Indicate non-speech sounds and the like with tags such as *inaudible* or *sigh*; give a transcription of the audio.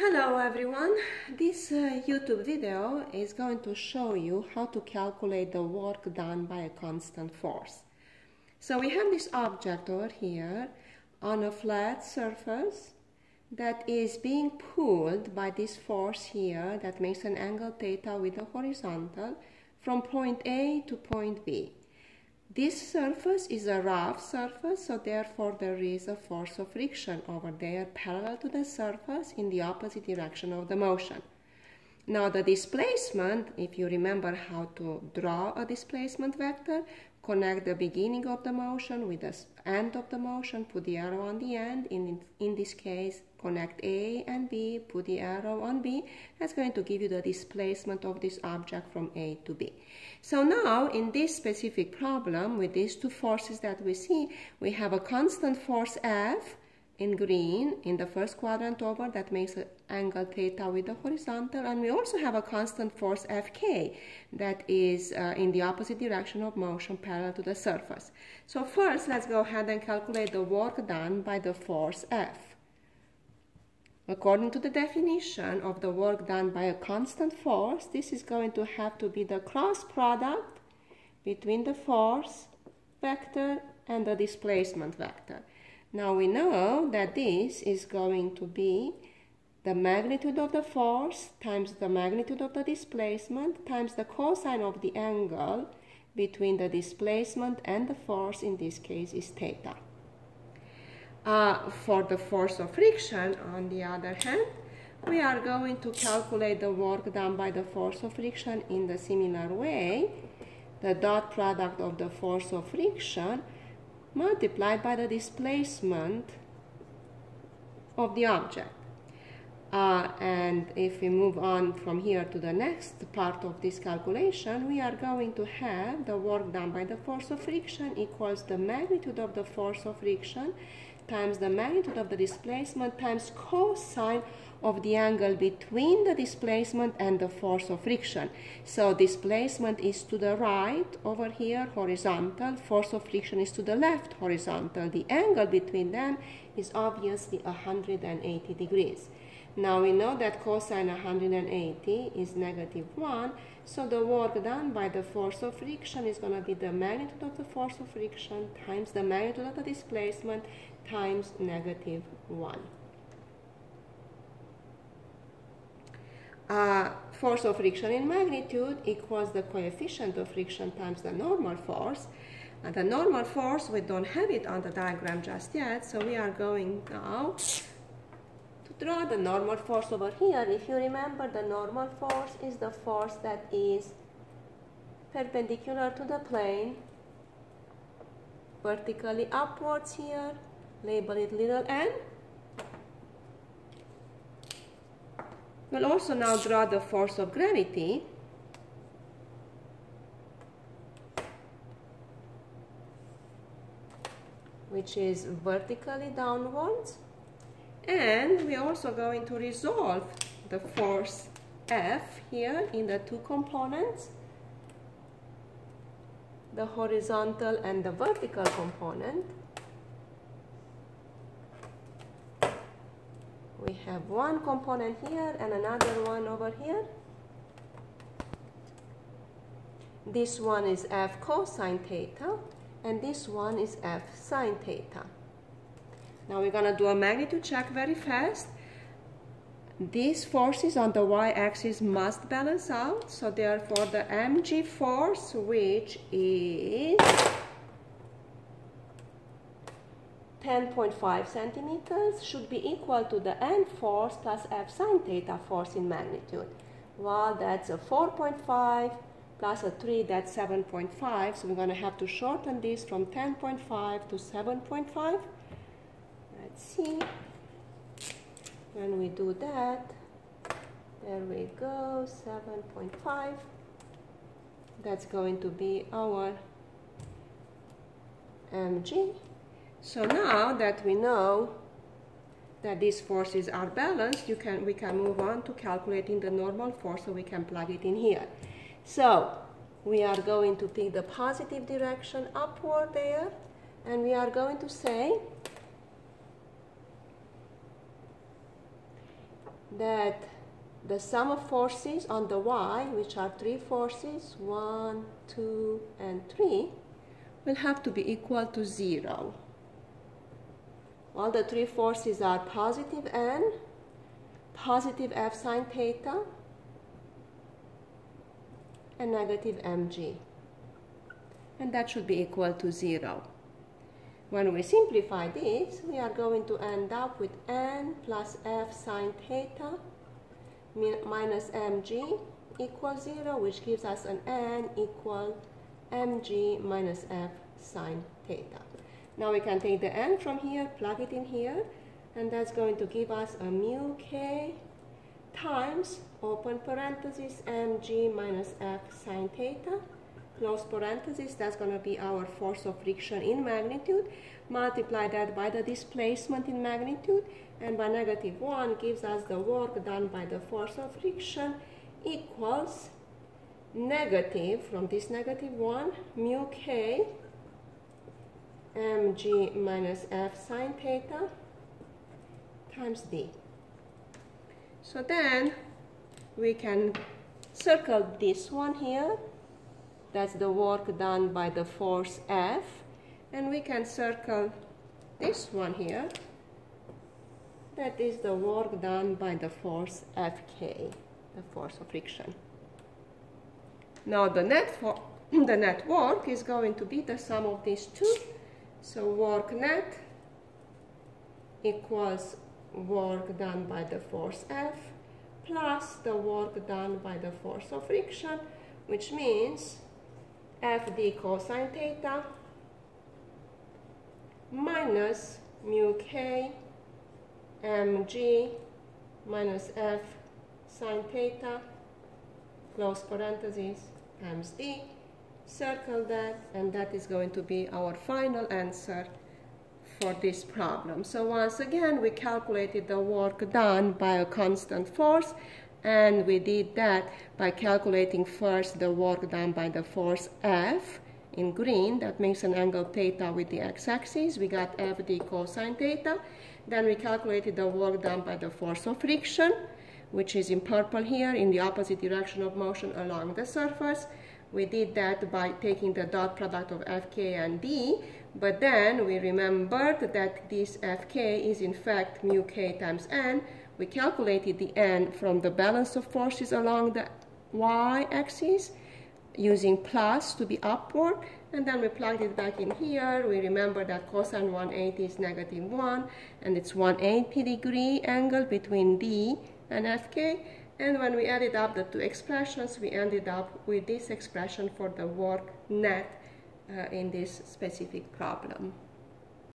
Hello everyone, this uh, YouTube video is going to show you how to calculate the work done by a constant force. So we have this object over here on a flat surface that is being pulled by this force here that makes an angle theta with the horizontal from point A to point B. This surface is a rough surface, so therefore there is a force of friction over there parallel to the surface in the opposite direction of the motion. Now the displacement, if you remember how to draw a displacement vector, connect the beginning of the motion with the end of the motion, put the arrow on the end, in, in this case connect A and B, put the arrow on B, that's going to give you the displacement of this object from A to B. So now in this specific problem with these two forces that we see, we have a constant force F in green in the first quadrant over that makes an angle theta with the horizontal and we also have a constant force Fk that is uh, in the opposite direction of motion parallel to the surface. So first let's go ahead and calculate the work done by the force F. According to the definition of the work done by a constant force, this is going to have to be the cross product between the force vector and the displacement vector. Now we know that this is going to be the magnitude of the force times the magnitude of the displacement times the cosine of the angle between the displacement and the force, in this case is theta. Uh, for the force of friction, on the other hand, we are going to calculate the work done by the force of friction in the similar way. The dot product of the force of friction multiplied by the displacement of the object. Uh, and if we move on from here to the next part of this calculation, we are going to have the work done by the force of friction equals the magnitude of the force of friction times the magnitude of the displacement times cosine of the angle between the displacement and the force of friction. So displacement is to the right over here, horizontal. Force of friction is to the left, horizontal. The angle between them is obviously 180 degrees. Now we know that cosine 180 is negative 1, so the work done by the force of friction is going to be the magnitude of the force of friction times the magnitude of the displacement times negative 1. Uh, force of friction in magnitude equals the coefficient of friction times the normal force. And the normal force, we don't have it on the diagram just yet, so we are going now draw the normal force over here. If you remember, the normal force is the force that is perpendicular to the plane, vertically upwards here, label it little n. We'll also now draw the force of gravity. which is vertically downwards and we're also going to resolve the force F here in the two components the horizontal and the vertical component we have one component here and another one over here. This one is f cosine theta and this one is f sine theta. Now we're going to do a magnitude check very fast. These forces on the y-axis must balance out, so therefore the mg force, which is 10.5 centimeters should be equal to the n force plus f sine theta force in magnitude. Well, that's a 4.5 plus a 3, that's 7.5. So we're going to have to shorten this from 10.5 to 7.5. See. When we do that, there we go, 7.5. That's going to be our mg. So now that we know that these forces are balanced, you can, we can move on to calculating the normal force so we can plug it in here. So we are going to pick the positive direction upward there and we are going to say that the sum of forces on the y, which are three forces, one, two, and three, will have to be equal to zero. All the three forces are positive n, positive f sine theta, and negative mg. And that should be equal to zero. When we simplify this, we are going to end up with n plus f sine theta minus mg equals 0, which gives us an n equal mg minus f sine theta. Now we can take the n from here, plug it in here, and that's going to give us a mu k times, open parenthesis, mg minus f sine theta close parenthesis, that's going to be our force of friction in magnitude. Multiply that by the displacement in magnitude, and by negative 1 gives us the work done by the force of friction equals negative, from this negative 1, mu k mg minus f sine theta times d. So then we can circle this one here that's the work done by the force F. And we can circle this one here. That is the work done by the force Fk, the force of friction. Now the net, for, *clears throat* the net work is going to be the sum of these two. So work net equals work done by the force F plus the work done by the force of friction, which means fd cosine theta minus mu k mg minus f sine theta close parentheses times d circle that and that is going to be our final answer for this problem. So once again we calculated the work done by a constant force and we did that by calculating first the work done by the force F in green. That makes an angle theta with the x-axis. We got FD cosine theta. Then we calculated the work done by the force of friction which is in purple here in the opposite direction of motion along the surface. We did that by taking the dot product of Fk and D. But then we remembered that this Fk is in fact mu k times n we calculated the n from the balance of forces along the y-axis using plus to be upward and then we plugged it back in here. We remember that cosine 180 is negative 1 and it's 180 degree angle between D and FK and when we added up the two expressions we ended up with this expression for the work net uh, in this specific problem.